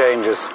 changes.